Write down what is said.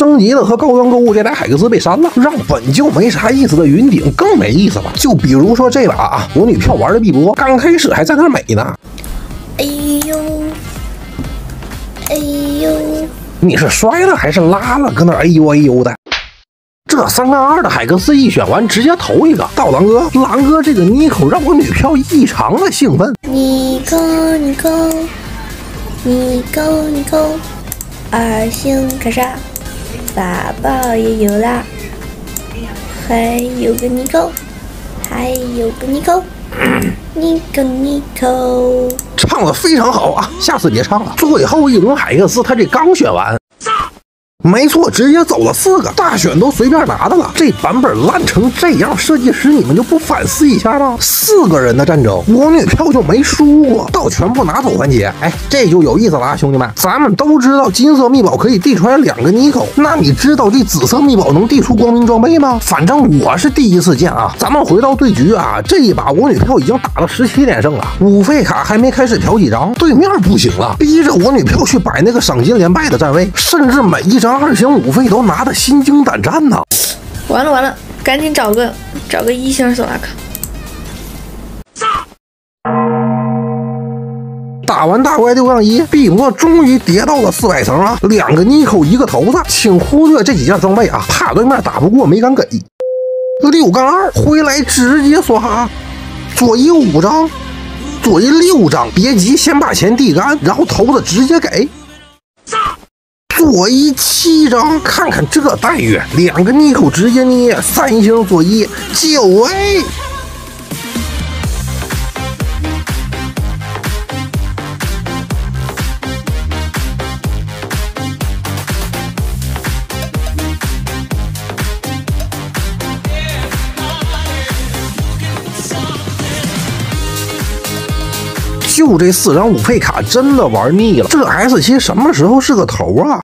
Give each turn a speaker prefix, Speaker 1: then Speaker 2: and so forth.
Speaker 1: 升级了和高端购物这俩海克斯被删了，让本就没啥意思的云顶更没意思了。就比如说这把啊，我女票玩的碧波，刚开始还在那美呢。
Speaker 2: 哎呦，哎呦，
Speaker 1: 你是摔了还是拉了？搁那哎呦哎呦的。这三杠二的海克斯一选完，直接投一个到狼哥。狼哥这个妮蔻让我女票异常的兴奋。
Speaker 2: 你扣你扣，你扣你扣，二星卡莎，法宝也有啦，还有个妮蔻，还有个妮蔻，妮蔻妮蔻。
Speaker 1: 唱的非常好啊，下次别唱了。最后一轮海克斯，他这刚选完。没错，直接走了四个大选都随便拿的了。这版本烂成这样，设计师你们就不反思一下吗？四个人的战争，我女票就没输过，到全部拿走环节，哎，这就有意思了啊，兄弟们，咱们都知道金色密宝可以递出来两个妮蔻，那你知道这紫色密宝能递出光明装备吗？反正我是第一次见啊。咱们回到对局啊，这一把我女票已经打了十七连胜了，五费卡还没开始调几张，对面不行了，逼着我女票去摆那个赏金连败的站位，甚至每一张。二星五费都拿的心惊胆战呢！
Speaker 3: 完了完了，赶紧找个找个一星索拉卡。
Speaker 1: 打完大怪六杠一，碧波终于叠到了四百层啊！两个妮蔻，一个头子，请忽略这几件装备啊，怕对面打不过没敢给。六杠二回来直接梭哈，左一五张，左一六张，别急，先把钱递干，然后头子直接给。左一七张，看看这待遇，两个妮蔻直接捏，三星左一九 A。就这四张五费卡真的玩腻了，这 S 七什么时候是个头啊？